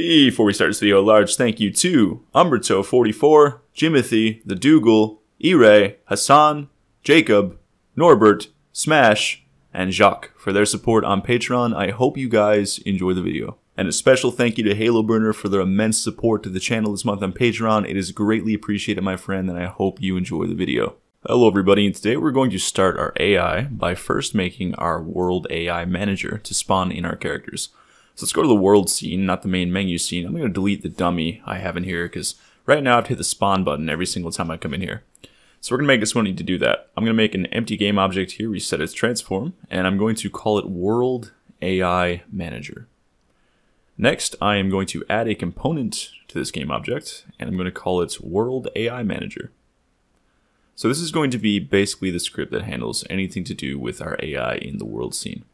Before we start this video, a large thank you to Umberto44, Jimothy, The Dougal, E-Ray, Hassan, Jacob, Norbert, Smash, and Jacques for their support on Patreon. I hope you guys enjoy the video. And a special thank you to Halo Burner for their immense support to the channel this month on Patreon. It is greatly appreciated, my friend, and I hope you enjoy the video. Hello everybody, and today we're going to start our AI by first making our World AI Manager to spawn in our characters. So let's go to the world scene, not the main menu scene. I'm going to delete the dummy I have in here because right now I have to hit the spawn button every single time I come in here. So we're going to make this one need to do that. I'm going to make an empty game object here, reset its transform, and I'm going to call it World AI Manager. Next, I am going to add a component to this game object, and I'm going to call it World AI Manager. So this is going to be basically the script that handles anything to do with our AI in the world scene.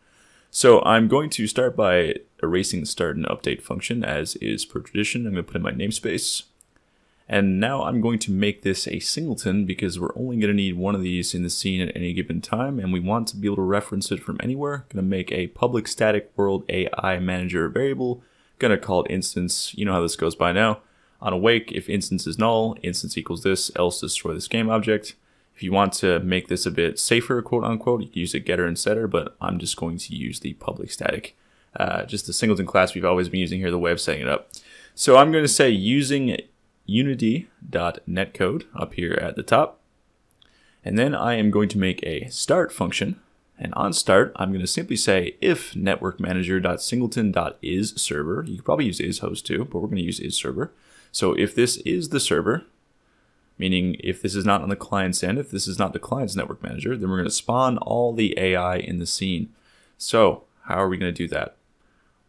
So I'm going to start by erasing the start and update function as is per tradition. I'm going to put in my namespace. And now I'm going to make this a singleton because we're only going to need one of these in the scene at any given time and we want to be able to reference it from anywhere. Going to make a public static world AI manager variable. Going to call it instance. You know how this goes by now. On awake, if instance is null, instance equals this, else destroy this game object. If you want to make this a bit safer, quote unquote, you can use a getter and setter, but I'm just going to use the public static uh, just the singleton class we've always been using here, the way of setting it up. So I'm going to say using unity.netcode up here at the top. And then I am going to make a start function. And on start, I'm going to simply say if network manager.singleton.is server, you could probably use is host too, but we're going to use is server. So if this is the server, meaning if this is not on the client's end, if this is not the client's network manager, then we're going to spawn all the AI in the scene. So how are we going to do that?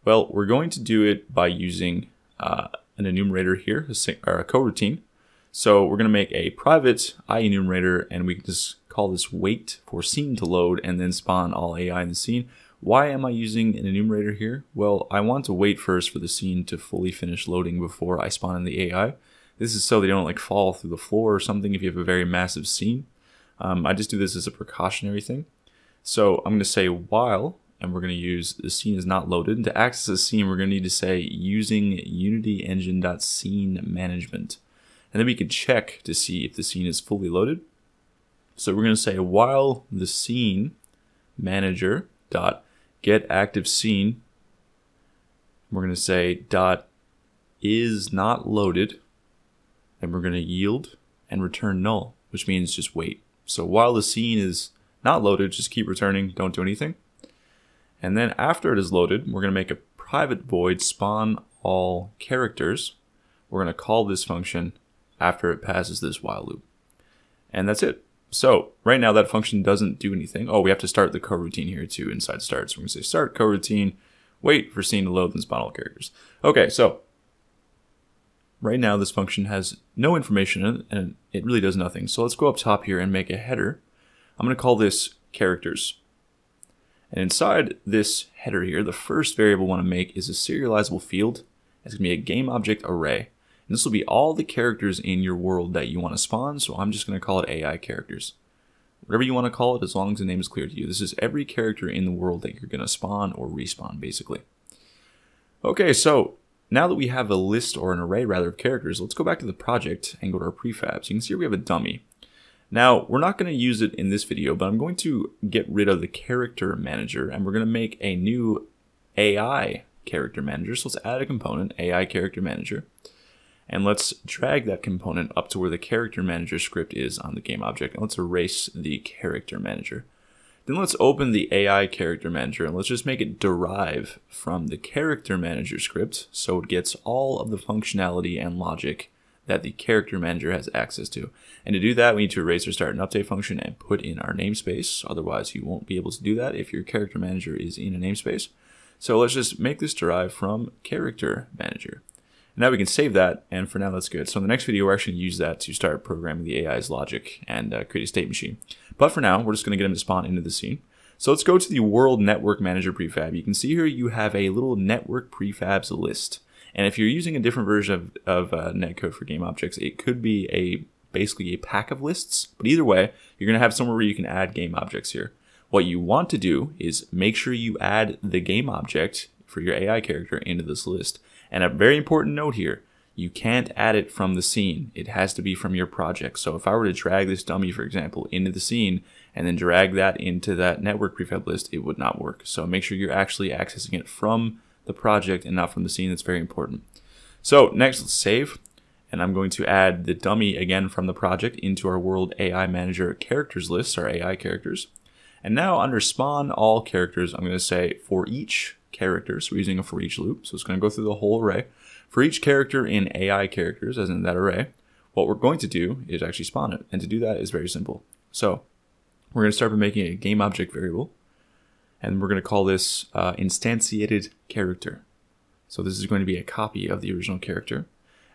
Well, we're going to do it by using uh, an enumerator here, a, or a coroutine. So we're going to make a private IEnumerator, and we can just call this wait for scene to load and then spawn all AI in the scene. Why am I using an enumerator here? Well, I want to wait first for the scene to fully finish loading before I spawn in the AI. This is so they don't like fall through the floor or something if you have a very massive scene. Um, I just do this as a precautionary thing. So I'm going to say while and we're going to use the scene is not loaded. And to access the scene, we're going to need to say using Unity Engine.scene management. And then we can check to see if the scene is fully loaded. So we're going to say while the scene manager dot get active scene, we're going to say dot is not loaded, and we're going to yield and return null, which means just wait. So while the scene is not loaded, just keep returning, don't do anything. And then after it is loaded, we're going to make a private void spawn all characters. We're going to call this function after it passes this while loop. And that's it. So right now that function doesn't do anything. Oh, we have to start the coroutine here too inside start. So we're going to say start coroutine, wait for scene to load and spawn all characters. Okay, so right now this function has no information in it and it really does nothing. So let's go up top here and make a header. I'm going to call this characters. And inside this header here, the first variable we want to make is a serializable field. It's going to be a game object array. And this will be all the characters in your world that you want to spawn, so I'm just going to call it AI characters. Whatever you want to call it, as long as the name is clear to you. This is every character in the world that you're going to spawn or respawn, basically. Okay, so now that we have a list or an array rather of characters, let's go back to the project and go to our prefabs. You can see here we have a dummy. Now, we're not going to use it in this video, but I'm going to get rid of the character manager and we're going to make a new AI character manager. So let's add a component, AI character manager, and let's drag that component up to where the character manager script is on the game object. And let's erase the character manager. Then let's open the AI character manager and let's just make it derive from the character manager script so it gets all of the functionality and logic that the character manager has access to. And to do that, we need to erase our start and update function and put in our namespace. Otherwise, you won't be able to do that if your character manager is in a namespace. So let's just make this derive from character manager. Now we can save that, and for now that's good. So in the next video, we're actually going to use that to start programming the AI's logic and uh, create a state machine. But for now, we're just going to get them to spawn into the scene. So let's go to the World Network Manager prefab. You can see here you have a little network prefabs list. And if you're using a different version of, of uh, netcode for game objects, it could be a basically a pack of lists. But either way, you're going to have somewhere where you can add game objects here. What you want to do is make sure you add the game object for your AI character into this list. And a very important note here, you can't add it from the scene. It has to be from your project. So if I were to drag this dummy, for example, into the scene and then drag that into that network prefab list, it would not work. So make sure you're actually accessing it from the project and not from the scene. That's very important. So next, let's save. And I'm going to add the dummy again from the project into our World AI Manager characters list, our AI characters. And now under spawn all characters, I'm going to say for each character, so we're using a for each loop, so it's going to go through the whole array. For each character in AI characters, as in that array, what we're going to do is actually spawn it. And to do that is very simple. So we're going to start by making a game object variable, and we're going to call this uh, instantiated character. So this is going to be a copy of the original character.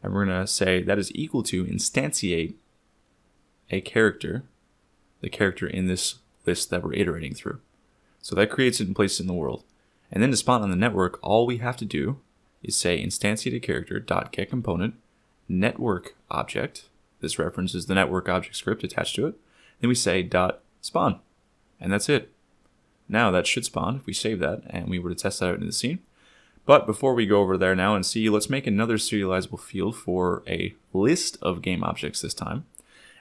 And we're going to say that is equal to instantiate a character, the character in this list that we're iterating through. So that creates it and places it in the world. And then to spawn on the network, all we have to do is say instantiated character dot get component network object. This references the network object script attached to it. Then we say dot spawn, and that's it. Now that should spawn if we save that and we were to test that out in the scene. But before we go over there now and see, let's make another serializable field for a list of game objects this time.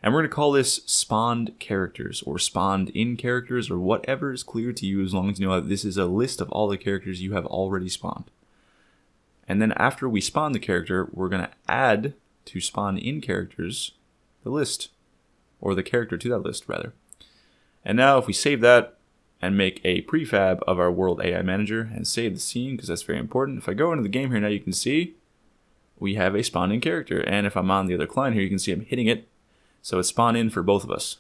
And we're going to call this spawned characters or spawned in characters or whatever is clear to you as long as you know that this is a list of all the characters you have already spawned. And then after we spawn the character, we're going to add to spawn in characters the list or the character to that list rather. And now if we save that and make a prefab of our world AI manager and save the scene because that's very important. If I go into the game here now, you can see we have a spawned in character. And if I'm on the other client here, you can see I'm hitting it. So it's spawned in for both of us.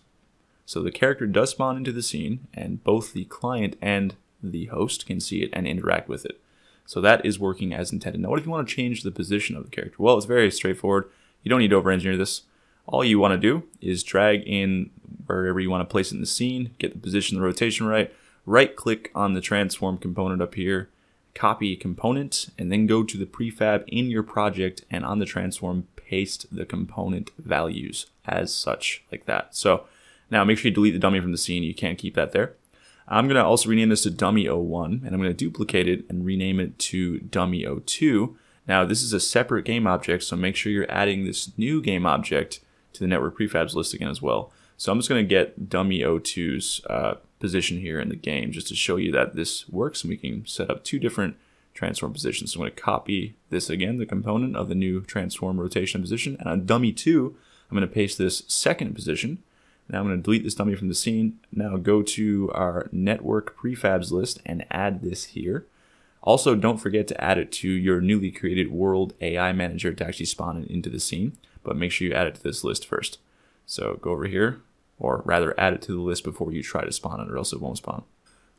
So the character does spawn into the scene and both the client and the host can see it and interact with it. So that is working as intended. Now, what if you want to change the position of the character? Well, it's very straightforward. You don't need to over-engineer this. All you want to do is drag in wherever you want to place it in the scene, get the position, the rotation right, right click on the transform component up here, copy component, and then go to the prefab in your project and on the transform, paste the component values as such, like that. So now make sure you delete the dummy from the scene. You can't keep that there. I'm going to also rename this to dummy01, and I'm going to duplicate it and rename it to dummy02. Now, this is a separate game object, so make sure you're adding this new game object to the network prefabs list again as well. So I'm just going to get dummy02's uh, position here in the game just to show you that this works and we can set up two different transform positions. So I'm going to copy this again, the component of the new transform rotation position. And on dummy 2, I'm going to paste this second position. Now I'm going to delete this dummy from the scene. Now go to our network prefabs list and add this here. Also, don't forget to add it to your newly created World AI Manager to actually spawn it into the scene, but make sure you add it to this list first. So go over here, or rather add it to the list before you try to spawn it or else it won't spawn.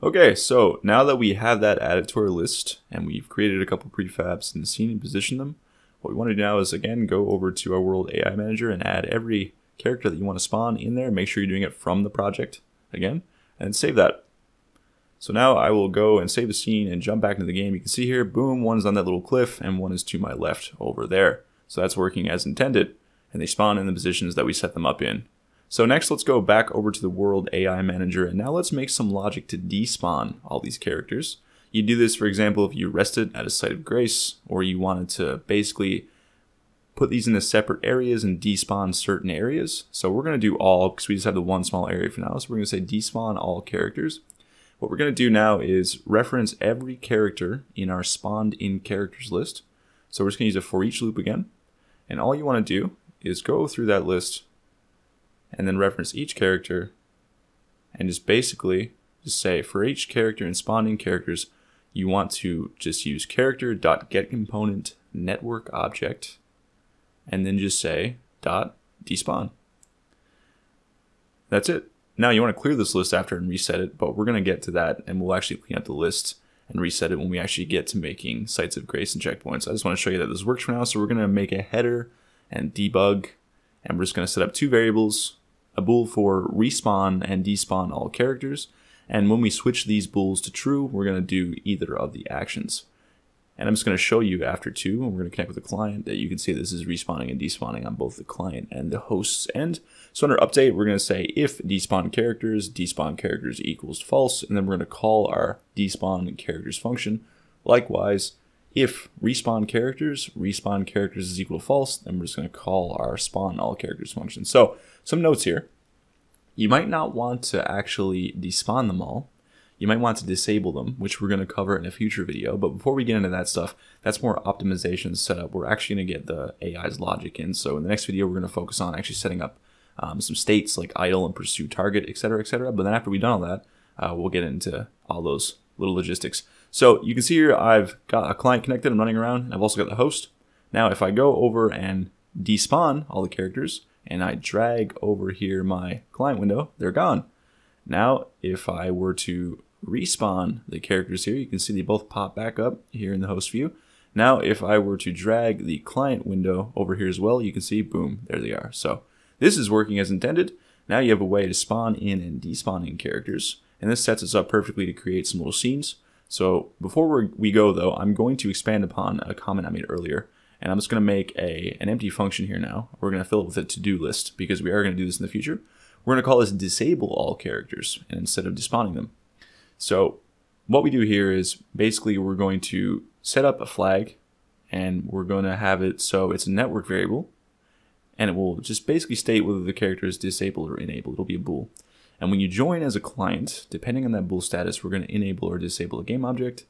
Okay, so now that we have that added to our list and we've created a couple prefabs in the scene and positioned them, what we want to do now is again go over to our World AI Manager and add every character that you want to spawn in there. Make sure you're doing it from the project again and save that. So now I will go and save the scene and jump back into the game. You can see here, boom, one is on that little cliff and one is to my left over there. So that's working as intended and they spawn in the positions that we set them up in. So next let's go back over to the World AI Manager and now let's make some logic to despawn all these characters. You do this, for example, if you rested at a site of grace or you wanted to basically put these into separate areas and despawn certain areas. So we're going to do all because we just have the one small area for now. So we're going to say despawn all characters. What we're going to do now is reference every character in our spawned in characters list. So we're just going to use a for each loop again. And all you want to do is go through that list and then reference each character and just basically just say for each character in spawned in characters, you want to just use character dot get component network object and then just say dot despawn. That's it. Now you want to clear this list after and reset it, but we're going to get to that and we'll actually clean up the list and reset it when we actually get to making sites of grace and checkpoints. I just want to show you that this works for now. So we're going to make a header and debug, and we're just going to set up two variables, a bool for respawn and despawn all characters. And when we switch these bools to true, we're going to do either of the actions. And I'm just going to show you after two, and we're going to connect with the client that you can see this is respawning and despawning on both the client and the host's end. So under update, we're going to say if despawn characters, despawn characters equals false, and then we're going to call our despawn characters function. Likewise, if respawn characters, respawn characters is equal to false, then we're just going to call our spawn all characters function. So some notes here. You might not want to actually despawn them all. You might want to disable them, which we're going to cover in a future video. But before we get into that stuff, that's more optimization setup. We're actually going to get the AI's logic in. So in the next video, we're going to focus on actually setting up um, some states like idle and pursue target, etc., etc. But then after we've done all that, uh, we'll get into all those little logistics. So you can see here, I've got a client connected. I'm running around. I've also got the host. Now, if I go over and despawn all the characters, and I drag over here my client window, they're gone. Now, if I were to respawn the characters here, you can see they both pop back up here in the host view. Now, if I were to drag the client window over here as well, you can see, boom, there they are. So this is working as intended. Now you have a way to spawn in and despawn in characters. And this sets us up perfectly to create some little scenes. So before we go though, I'm going to expand upon a comment I made earlier. And I'm just going to make a an empty function here now. We're going to fill it with a to-do list because we are going to do this in the future. We're going to call this disable all characters and instead of despawning them. So what we do here is basically we're going to set up a flag and we're going to have it so it's a network variable and it will just basically state whether the character is disabled or enabled. It'll be a bool. And when you join as a client, depending on that bool status, we're going to enable or disable a game object,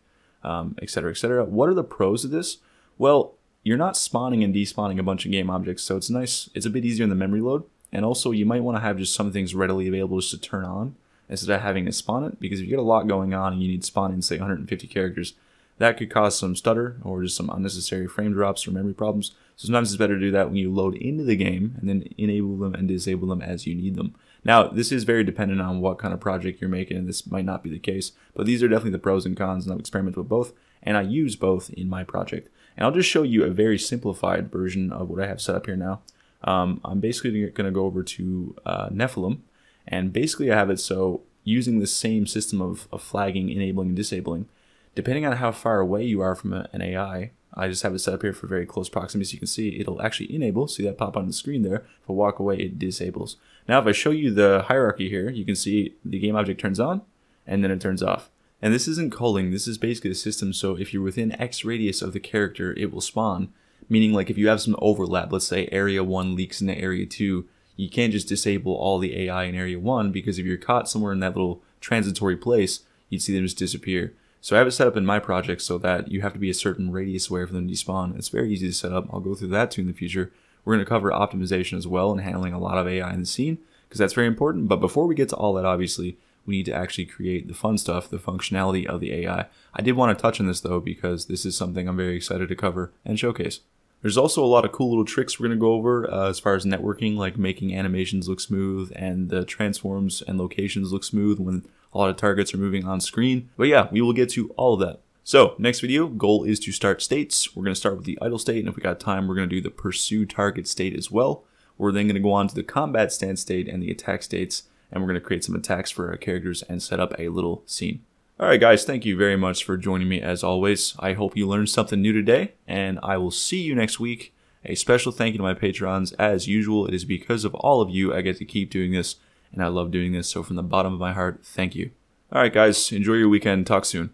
um, et cetera, et cetera. What are the pros of this? Well, you're not spawning and despawning a bunch of game objects, so it's nice. It's a bit easier in the memory load. And also, you might want to have just some things readily available just to turn on instead of having to spawn it, because if you get a lot going on and you need spawn in, say, 150 characters, that could cause some stutter or just some unnecessary frame drops or memory problems. So sometimes it's better to do that when you load into the game and then enable them and disable them as you need them. Now, this is very dependent on what kind of project you're making, and this might not be the case, but these are definitely the pros and cons, and I've experimented with both, and I use both in my project. And I'll just show you a very simplified version of what I have set up here now. Um, I'm basically going to go over to uh, Nephilim, and basically I have it so using the same system of, of flagging, enabling, and disabling, depending on how far away you are from a, an AI, I just have it set up here for very close proximity. So you can see it'll actually enable. See that pop on the screen there. If I walk away, it disables. Now, if I show you the hierarchy here, you can see the game object turns on and then it turns off. And this isn't calling, This is basically the system. So if you're within X radius of the character, it will spawn. Meaning like if you have some overlap, let's say area 1 leaks into area 2, you can't just disable all the AI in area 1 because if you're caught somewhere in that little transitory place, you'd see them just disappear. So I have it set up in my project so that you have to be a certain radius away from them to despawn. It's very easy to set up. I'll go through that too in the future. We're going to cover optimization as well and handling a lot of AI in the scene because that's very important. But before we get to all that, obviously, we need to actually create the fun stuff, the functionality of the AI. I did want to touch on this though because this is something I'm very excited to cover and showcase. There's also a lot of cool little tricks we're going to go over uh, as far as networking, like making animations look smooth and the transforms and locations look smooth when a lot of targets are moving on screen. But yeah, we will get to all of that. So next video, goal is to start states. We're going to start with the idle state, and if we got time, we're going to do the pursue target state as well. We're then going to go on to the combat stance state and the attack states, and we're going to create some attacks for our characters and set up a little scene. Alright guys, thank you very much for joining me as always. I hope you learned something new today, and I will see you next week. A special thank you to my patrons. As usual, it is because of all of you I get to keep doing this, and I love doing this, so from the bottom of my heart, thank you. Alright guys, enjoy your weekend. Talk soon.